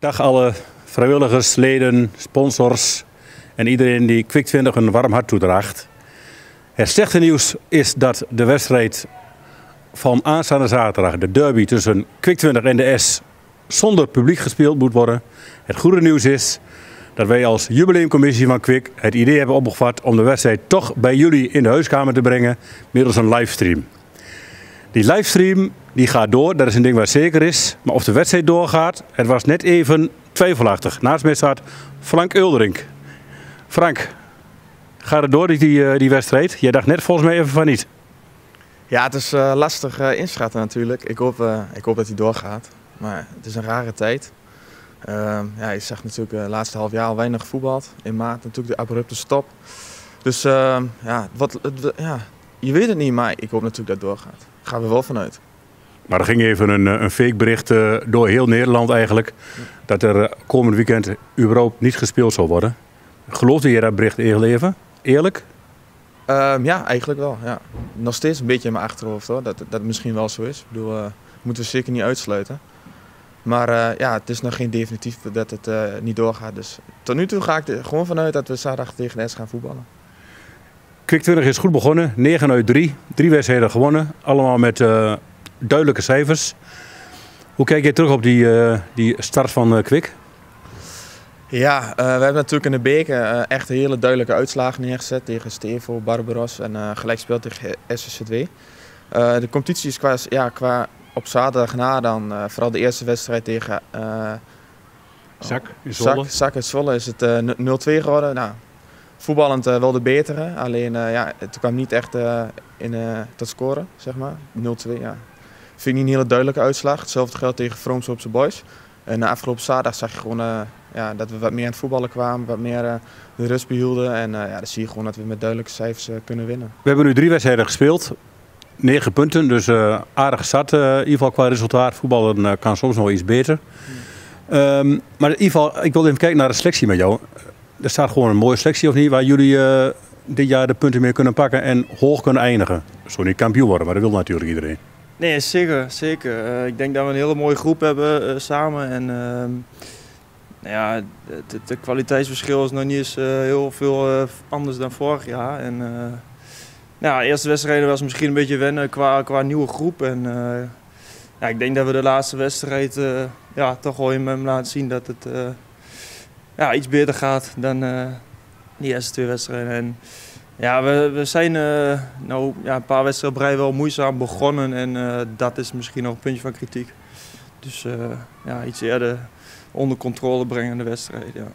Dag alle vrijwilligers, leden, sponsors en iedereen die Kwik 20 een warm hart toedraagt. Het slechte nieuws is dat de wedstrijd van aanstaande zaterdag, de derby tussen Kwik 20 en de S, zonder publiek gespeeld moet worden. Het goede nieuws is dat wij als jubileumcommissie van Kwik het idee hebben opgevat om de wedstrijd toch bij jullie in de huiskamer te brengen middels een livestream. Die livestream die gaat door, dat is een ding wat zeker is. Maar of de wedstrijd doorgaat, het was net even twijfelachtig. Naast mij staat Frank Uldering. Frank, gaat het door die, eh, die wedstrijd? Jij dacht net volgens mij even van niet. Ja, het is uh, lastig uh, inschatten natuurlijk. Ik hoop, ik hoop dat hij doorgaat. Maar het is een rare tijd. Ehm, ja, je zegt natuurlijk de laatste half jaar al weinig voetbald. In maart natuurlijk de abrupte stop. Dus ehm, ja, wat, het, ja, je weet het niet, maar ik hoop natuurlijk dat het doorgaat. Gaan we wel vanuit. Maar er ging even een, een fake bericht door heel Nederland eigenlijk. Dat er komend weekend überhaupt niet gespeeld zal worden. Geloofde je dat bericht even? Eerlijk? Um, ja, eigenlijk wel. Ja. Nog steeds een beetje in mijn achterhoofd hoor, dat, dat het misschien wel zo is. Ik bedoel, uh, moeten we zeker niet uitsluiten. Maar uh, ja, het is nog geen definitief dat het niet doorgaat. Dus tot nu toe ga ik er gewoon vanuit dat we zaterdag tegen de S gaan voetballen. Kwik 20 is goed begonnen, 9 uit 3. Drie wedstrijden gewonnen, allemaal met duidelijke cijfers. Hoe kijk je terug op die, die start van Kwik? Ja, uh, we hebben natuurlijk in de beker uh, echt hele duidelijke uitslagen neergezet tegen Stevo, Barbaros en uh, gelijkspel tegen SSC2. de competitie is qua, ja, qua op zaterdag na dan, vooral de eerste wedstrijd tegen Zak in Zwolle. Zak, Zak in Zwolle is het 0-2 geworden. Nou, voetballend wel de betere, alleen ja, het kwam niet echt in, tot scoren, zeg maar. 0-2, ja. Vind ik niet een hele duidelijke uitslag. Hetzelfde geldt tegen Vrooms op zijn boys. En afgelopen zaterdag zag je gewoon uh, ja, dat we wat meer aan het voetballen kwamen, wat meer uh, de rust behielden. En uh, ja, dan zie je gewoon dat we met duidelijke cijfers kunnen winnen. We hebben nu drie wedstrijden gespeeld. 9 punten, dus aardig zat in ieder geval qua resultaat. Voetballen kan soms nog iets beter. Um, maar in ieder geval, ik wil even kijken naar de selectie met jou. Er staat gewoon een mooie selectie of niet, waar jullie dit jaar de punten meer kunnen pakken en hoog kunnen eindigen. Zo niet kampioen worden, maar dat wil natuurlijk iedereen. Nee, zeker. zeker. Uh, ik denk dat we een hele mooie groep hebben uh, samen. En uh, nou ja, het, kwaliteitsverschil is nog niet eens heel veel anders dan vorig jaar. En, nou, de eerste wedstrijd was misschien een beetje wennen qua, qua nieuwe groep. En ja, ik denk dat we de laatste wedstrijd ja, toch wel in hem laten zien dat het ja, iets beter gaat dan die eerste twee wedstrijden. En, ja, we, we zijn uh, nou, ja, een paar wedstrijden brei wel moeizaam begonnen en uh, dat is misschien nog een puntje van kritiek. Dus uh, ja, iets eerder onder controle brengen de wedstrijd. Ja.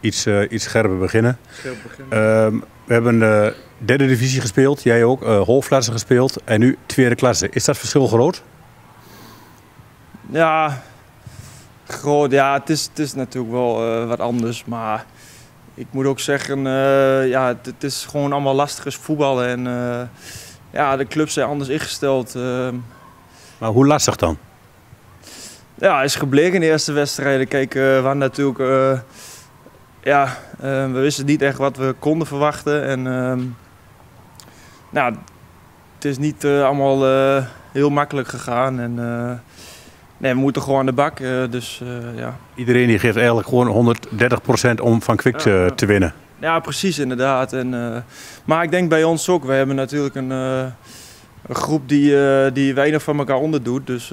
Iets, iets scherper beginnen. Scherp beginnen. Ehm, we hebben de derde divisie gespeeld, jij ook, hoofdklasse gespeeld en nu tweede klasse. Is dat verschil groot? Ja, groot. Ja, het is, het is natuurlijk wel wat anders, maar ik moet ook zeggen, uh, ja, het, het, is gewoon allemaal lastiger voetballen. En uh, ja, de clubs zijn anders ingesteld. Maar hoe lastig dan? Ja, is gebleken in de eerste wedstrijden. Kijk, we hadden natuurlijk... ja, we wisten niet echt wat we konden verwachten. En ehm, nou, het is niet allemaal heel makkelijk gegaan. En Nee, we moeten gewoon aan de bak. Uh, dus, uh, ja. Iedereen die geeft eigenlijk gewoon 130% om van Kwik te, winnen. Ja, precies inderdaad. En, uh, maar ik denk bij ons ook. We hebben natuurlijk een, een groep die, die weinig van elkaar onderdoet. Dus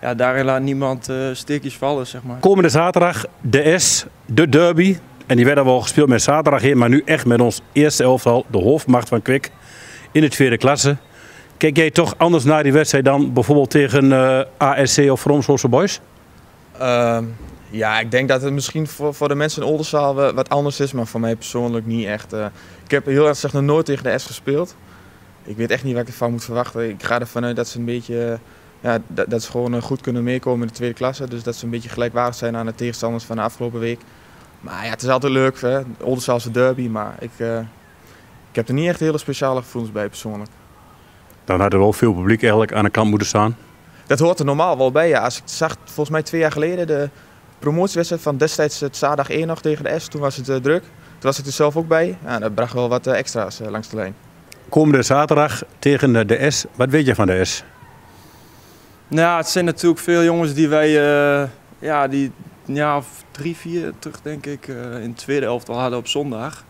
ja, daarin laat niemand steekjes vallen, zeg maar. Komende zaterdag de S, de derby. En die werden wel gespeeld met zaterdag in, maar nu echt met ons eerste elftal, de hoofdmacht van Kwik, in de tweede klasse. Kijk jij toch anders naar die wedstrijd dan bijvoorbeeld tegen uh, ASC of Romshoorse Boys? Uh, ja, ik denk dat het misschien voor, de mensen in Oldenzaal wat anders is, maar voor mij persoonlijk niet echt. Uh, ik heb heel erg gezegd nooit tegen de S gespeeld. Ik weet echt niet wat ik ervan moet verwachten. Ik ga ervan uit dat ze een beetje, ja, dat, dat ze gewoon goed kunnen meekomen in de tweede klasse. Dus dat ze een beetje gelijkwaardig zijn aan de tegenstanders van de afgelopen week. Maar ja, het is altijd leuk, hè? Oldenzaalse derby, maar ik, ik heb er niet echt hele speciale gevoelens bij persoonlijk. Dan had er wel veel publiek eigenlijk aan de kant moeten staan. Dat hoort er normaal wel bij. Ja. Als ik zag, volgens mij twee jaar geleden, de promotiewedstrijd van destijds het zaterdag 1 nog tegen de S. Toen was het uh, druk. Toen was ik er zelf ook bij. Ja, dat bracht wel wat uh, extra's uh, langs de lijn. Komende zaterdag tegen de S. Wat weet je van de S? Nou, het zijn natuurlijk veel jongens die wij, ja, die, of drie, vier terug denk ik uh, in de tweede elftal hadden op zondag.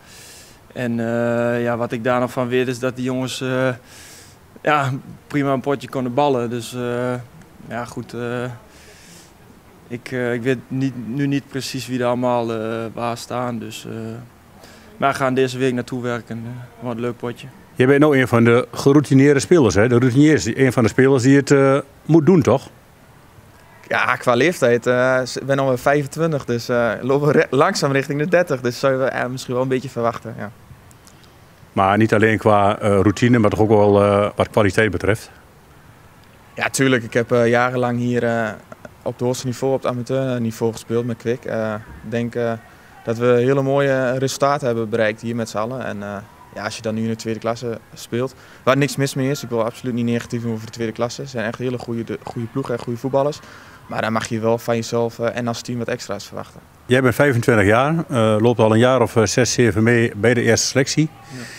En uh, ja, wat ik daar nog van weet is dat die jongens uh, ja, prima een potje konden ballen. Dus ja, goed. ik, ik weet niet, nu niet precies wie er allemaal waar staan. Dus, maar we gaan deze week naartoe werken. wat een leuk potje. Je bent nou een van de geroutineerde spelers, hè? De routiniers, een van de spelers die het moet doen, toch? Ja, qua leeftijd. Uh, ik ben alweer 25, dus uh, lopen we langzaam richting de 30. Dus zou je uh, misschien wel een beetje verwachten. Ja. Maar niet alleen qua routine, maar toch ook wel wat kwaliteit betreft? Ja, tuurlijk. Ik heb jarenlang hier op het hoogste niveau, op het amateurniveau gespeeld met Kwik. Ik denk dat we hele mooie resultaten hebben bereikt hier met z'n allen. En ja, als je dan nu in de tweede klasse speelt, waar niks mis mee is. Ik wil absoluut niet negatief over de tweede klasse. Ze zijn echt hele goede, goede ploegen en goede voetballers. Maar dan mag je wel van jezelf en als team wat extra's verwachten. Jij bent 25 jaar, loopt al een jaar of 6, eh, 7 mee bij de eerste selectie. Ja.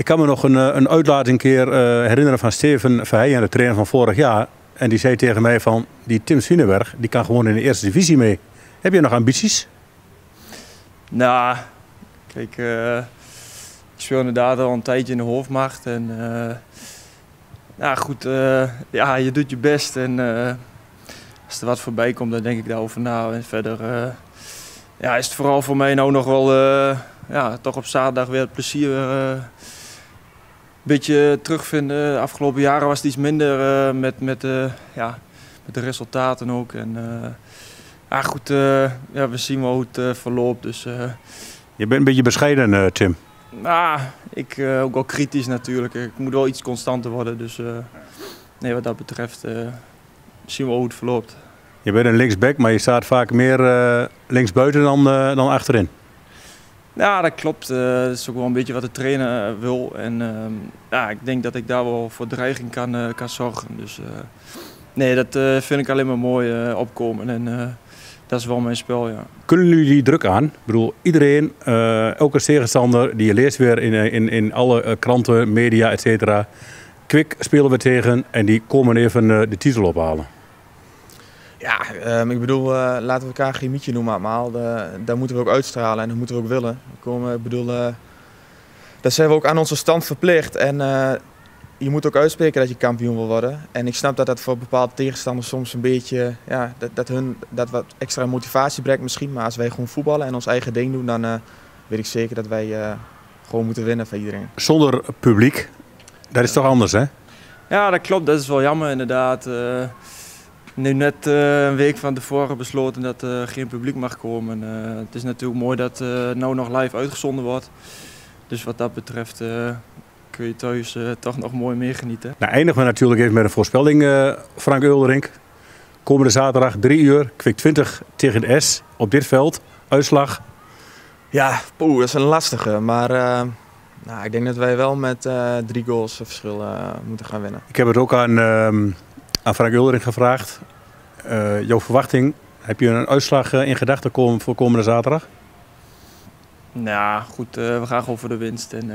Ik kan me nog een, een uitlating keer herinneren van Steven Verheijen, de trainer van vorig jaar. En die zei tegen mij van, die Tim Swienenberg, die kan gewoon in de eerste divisie mee. Heb je nog ambities? Nou, kijk, ik speel inderdaad al een tijdje in de hoofdmacht. En ja, goed, ja, je doet je best en als er wat voorbij komt, dan denk ik daarover na. En verder ja, is het vooral voor mij nou nog wel ja, toch op zaterdag weer het plezier beetje terugvinden. De afgelopen jaren was het iets minder met, met, ja, met de resultaten ook. En, ja, goed, ja, we zien wel hoe het verloopt. Dus, Je bent een beetje bescheiden, Tim. Nou, ik ook wel kritisch natuurlijk. Ik moet wel iets constanter worden. Dus nee, wat dat betreft zien we hoe het verloopt. Je bent een linksback, maar je staat vaak meer linksbuiten dan, dan achterin. Ja, dat klopt. Dat is ook wel een beetje wat de trainer wil. En ehm, ja, ik denk dat ik daar wel voor dreiging kan, kan zorgen. Dus nee, dat vind ik alleen maar mooi opkomen. En dat is wel mijn spel, ja. Kunnen jullie druk aan? Ik bedoel, iedereen, elke tegenstander die je leest weer in, in, in alle kranten, media, et cetera. Kwik spelen we tegen en die komen even de titel ophalen. Ja, um, ik bedoel, uh, laten we elkaar geen mietje noemen maar uh, daar moeten we ook uitstralen en dat moeten we ook willen. Komen, ik bedoel, uh, daar zijn we ook aan onze stand verplicht. En je moet ook uitspreken dat je kampioen wil worden. En ik snap dat dat voor bepaalde tegenstanders soms een beetje, ja, dat, dat hun dat wat extra motivatie brengt misschien. Maar als wij gewoon voetballen en ons eigen ding doen, dan weet ik zeker dat wij gewoon moeten winnen van iedereen. Zonder publiek, dat is toch anders hè? Ja, dat klopt. Dat is wel jammer inderdaad nu net uh, een week van tevoren besloten dat er geen publiek mag komen. Uh, het is natuurlijk mooi dat uh, nou nog live uitgezonden wordt. Dus wat dat betreft kun je thuis toch nog mooi meegenieten. Nou eindigen we natuurlijk even met een voorspelling, Frank Ulderink. Komende zaterdag 3 uur, kwik 20 tegen de S op dit veld. Uitslag? Ja, poeh, dat is een lastige. Maar nou, ik denk dat wij wel met drie goals verschil moeten gaan winnen. Ik heb het ook aan ehm, aan Frank Uldering gevraagd. Uh, jouw verwachting, heb je een uitslag eh, in gedachten voor komende zaterdag? Nou goed, uh, we gaan gewoon voor de winst. En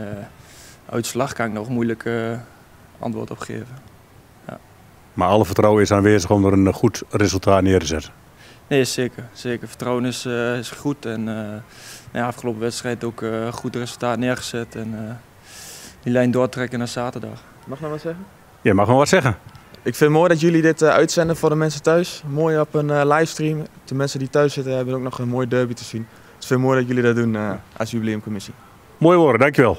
uitslag kan ik nog moeilijk antwoord op geven. Ja. Maar alle vertrouwen is aanwezig om er een goed resultaat neer te zetten? Nee, zeker. zeker. Vertrouwen is, is goed. En ja, afgelopen wedstrijd ook een goed resultaat neergezet. En die lijn doortrekken naar zaterdag. Mag ik nog wat zeggen? Je mag nog wat zeggen. Ik vind het mooi dat jullie dit uh, uitzenden voor de mensen thuis. Mooi op een uh, livestream. De mensen die thuis zitten hebben ook nog een mooi derby te zien. Dus ik vind het mooi dat jullie dat doen uh, als jubileumcommissie. Mooi woorden, dankjewel.